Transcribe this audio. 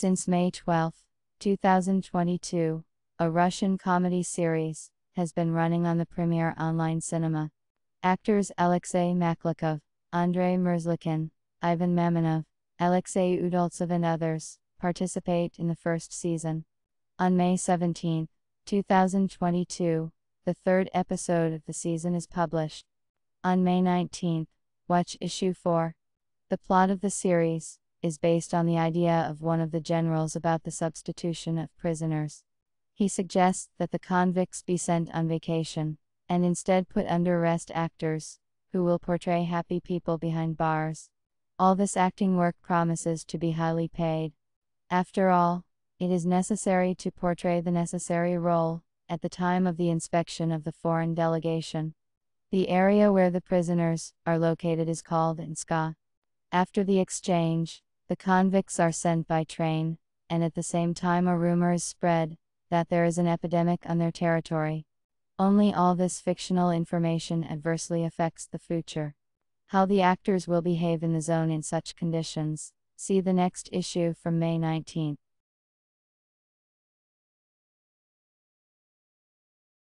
Since May 12, 2022, a Russian comedy series has been running on the Premier Online Cinema. Actors Alexei Maklakov, Andrei Merzlikin, Ivan Mamonov, Alexei Udaltsov, and others participate in the first season. On May 17, 2022, the third episode of the season is published. On May 19, watch issue 4. The plot of the series is based on the idea of one of the generals about the substitution of prisoners. He suggests that the convicts be sent on vacation, and instead put under arrest actors, who will portray happy people behind bars. All this acting work promises to be highly paid. After all, it is necessary to portray the necessary role at the time of the inspection of the foreign delegation. The area where the prisoners are located is called Inska. After the exchange, the convicts are sent by train, and at the same time a rumor is spread that there is an epidemic on their territory. Only all this fictional information adversely affects the future. How the actors will behave in the zone in such conditions. See the next issue from May 19.